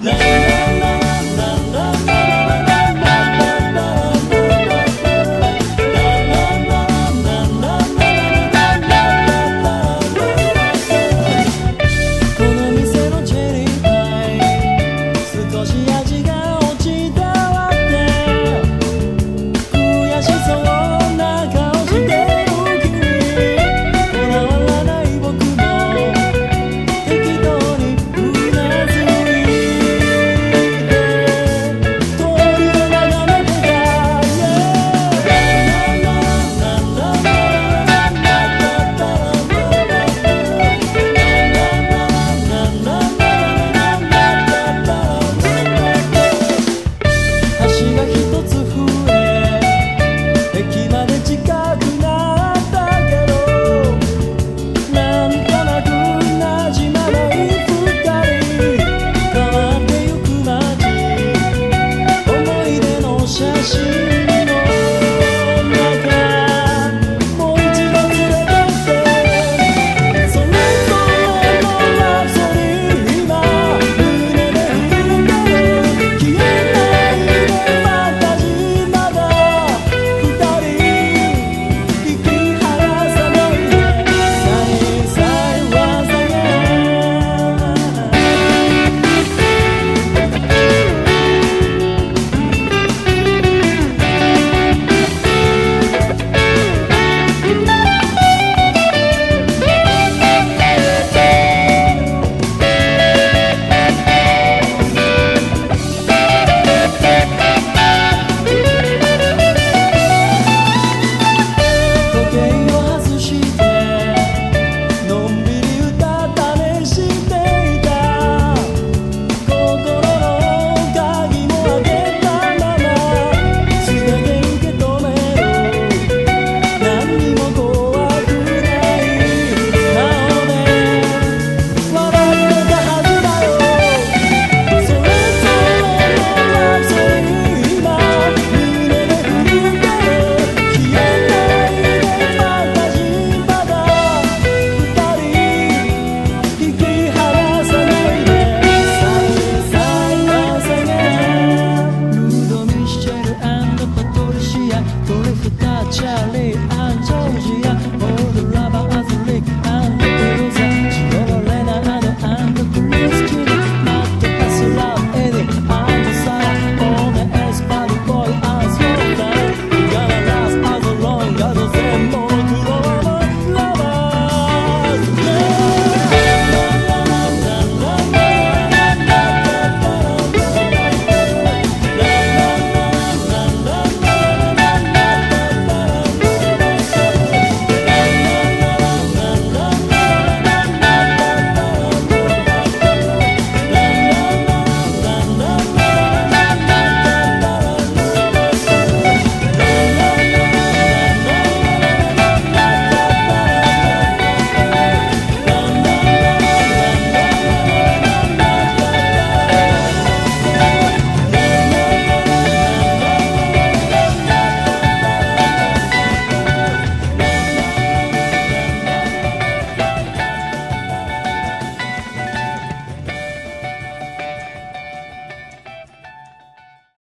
La,